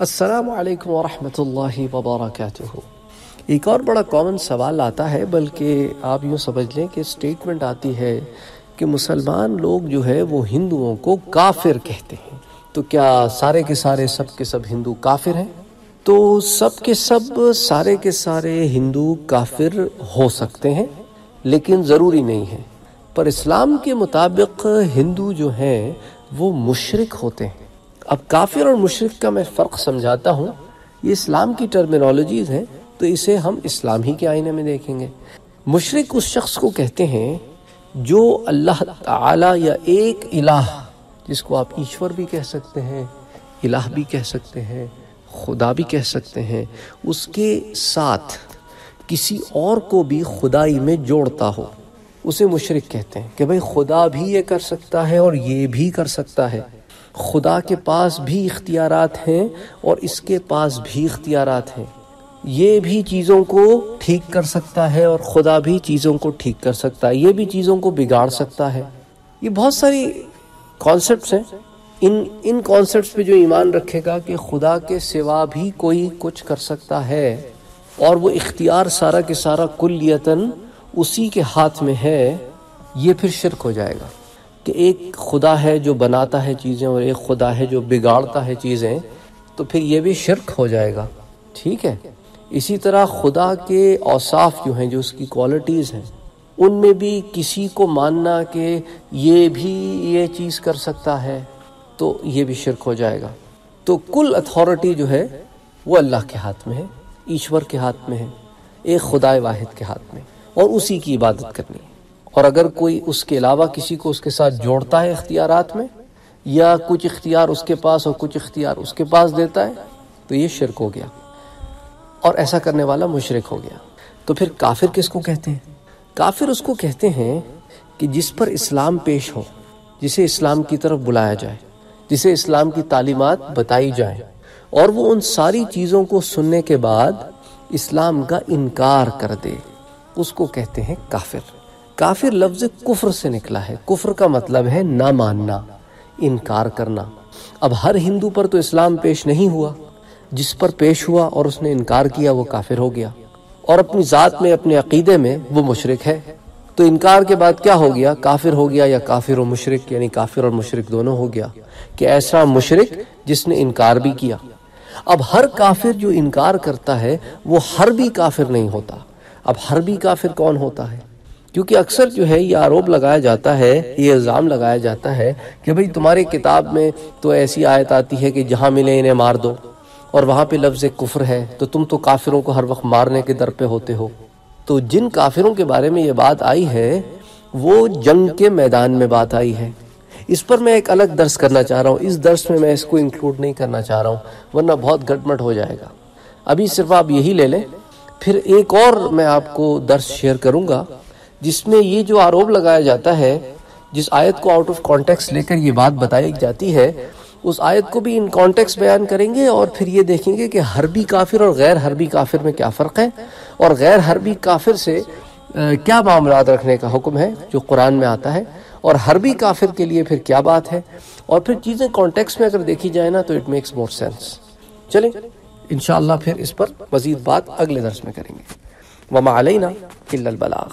السلام علیکم ورحمۃ اللہ وبرکاتہ۔ ایک اور بڑا کامن سوال آتا ہے، بلکہ آپ یوں سمجھ لیں کہ اسٹیٹمنٹ آتی ہے کہ مسلمان لوگ جو ہے وہ ہندوؤں کو کافر کہتے ہیں۔ تو کیا سارے کے سارے سب کے سب ہندو کافر ہیں؟ تو سب کے سب سارے کے سارے ہندو کافر ہو سکتے ہیں، لیکن ضروری نہیں ہے۔ پر اسلام کے مطابق ہندو جو ہیں وہ مشرق ہوتے ہیں۔ اب کافر اور مشرق کا میں فرق سمجھاتا ہوں، یہ اسلام کی ٹرمینالوجیز ہیں، تو اسے ہم اسلام ہی کے آئینے میں دیکھیں گے۔ مشرق اس شخص کو کہتے ہیں جو اللہ تعالی یا ایک الہ، جس کو آپ ایشور بھی کہہ سکتے ہیں، الہ بھی کہہ سکتے ہیں، خدا بھی کہہ سکتے ہیں، اس کے ساتھ کسی اور کو بھی خدائی میں جوڑتا ہو۔ اسے مشرق کہتے ہیں کہ بھئی خدا بھی یہ کر سکتا ہے اور یہ بھی کر سکتا ہے۔ خدا کے پاس بھی اختیارات ہیں اور اس کے پاس بھی اختیارات ہیں۔ یہ بھی چیزوں کو ٹھیک کر سکتا ہے اور خدا بھی چیزوں کو ٹھیک کر سکتا ہے، یہ بھی چیزوں کو بگاڑ سکتا ہے۔ یہ بہت ساری کانسیپٹس ہیں۔ ان ان کانسیپٹس پہ جو ایمان رکھے گا کہ خدا کے سوا بھی کوئی کچھ کر سکتا ہے اور وہ اختیار سارا کے سارا کلیتاً اسی کے ہاتھ میں ہے، یہ پھر شرک ہو جائے گا۔ کہ ایک خدا ہے جو بناتا ہے چیزیں اور ایک خدا ہے جو بگاڑتا ہے چیزیں، تو پھر یہ بھی شرک ہو جائے گا۔ ٹھیک ہے؟ اسی طرح خدا کے اوصاف جو ہیں، جو اس کی کوالٹیز ہیں، ان میں بھی کسی کو ماننا کہ یہ بھی یہ چیز کر سکتا ہے، تو یہ بھی شرک ہو جائے گا۔ تو کل اتھارٹی جو ہے، وہ اللہ کے ہاتھ میں ہے، ایشور کے ہاتھ میں ہے، ایک خدا واحد کے ہاتھ میں، اور اسی کی عبادت کرنی ہے۔ اور اگر کوئی اس کے علاوہ کسی کو اس کے ساتھ جوڑتا ہے اختیارات میں، یا کچھ اختیار اس کے پاس اور کچھ اختیار اس کے پاس دیتا ہے، تو یہ شرک ہو گیا۔ اور ایسا کرنے والا مشرک ہو گیا۔ تو پھر کافر کس کو کہتے ہیں؟ کافر اس کو کہتے ہیں کہ جس پر اسلام پیش ہو، جسے اسلام کی طرف بلایا جائے، جسے اسلام کی تعلیمات بتائی جائیں۔ اور وہ ان ساری چیزوں کو سننے کے بعد اسلام کا انکار کر دے۔ اس کو کہتے ہیں کافر۔ کافر لفظ کفر سے نکلا ہے۔ کفر کا مطلب ہے نہ ماننا، انکار کرنا۔ اب ہر ہندو پر تو اسلام پیش نہیں ہوا۔ جس پر پیش ہوا اور اس نے انکار کیا وہ کافر ہو گیا۔ اور اپنی ذات میں، اپنے عقیدے میں وہ مشرق ہے۔ تو انکار کے بعد کیا ہو گیا؟ کافر ہو گیا یا کافر و مشرق یعنی کافر اور مشرق دونوں ہو گیا۔ کہ ایسا مشرق جس نے انکار بھی کیا۔ اب ہر کافر جو انکار کرتا ہے وہ ہر بھی کافر نہیں ہوتا۔ اب ہر بھی کافر کون ہوتا ہے؟ کیونکہ اکثر جو ہے یہ آروپ لگایا جاتا ہے، یہ الزام لگایا جاتا ہے کہ بھئی تمہاری کتاب میں تو ایسی آیت آتی ہے کہ جہاں ملے انہیں مار دو، اور وہاں پہ لفظ کفر ہے، تو تم تو کافروں کو ہر وقت مارنے کے در پہ ہوتے ہو۔ تو جن کافروں کے بارے میں یہ بات آئی ہے، وہ جنگ کے میدان میں بات آئی ہے۔ اس پر میں ایک الگ درس کرنا چاہ رہا ہوں۔ اس درس میں میں اس کو انکلوڈ نہیں کرنا چاہ رہا ہوں، ورنہ بہت گٹمٹ ہو جائے گا۔ ابھی صرف آپ یہی لے لیں، پھر ایک اور میں آپ کو درس شیئر کروں گا۔ جس میں یہ جو آروپ لگایا جاتا ہے، جس آیت کو آؤٹ آف کانٹیکس لے کر یہ بات بتائی جاتی ہے، اس آیت کو بھی ان کانٹیکس بیان کریں گے اور پھر یہ دیکھیں گے کہ حربی کافر اور غیر حربی کافر میں کیا فرق ہے اور غیر حربی کافر سے کیا معاملات رکھنے کا حکم ہے جو قرآن میں آتا ہے اور حربی کافر کے لیے پھر کیا بات ہے؟ اور پھر چیزیں کانٹیکس میں اگر دیکھی جائے نا تو اٹ میکس مور سینس چلیں، انشاءاللہ پھر اس پر مزید بات اگلے درس میں کریں گے. وما علینا الا البلاغ.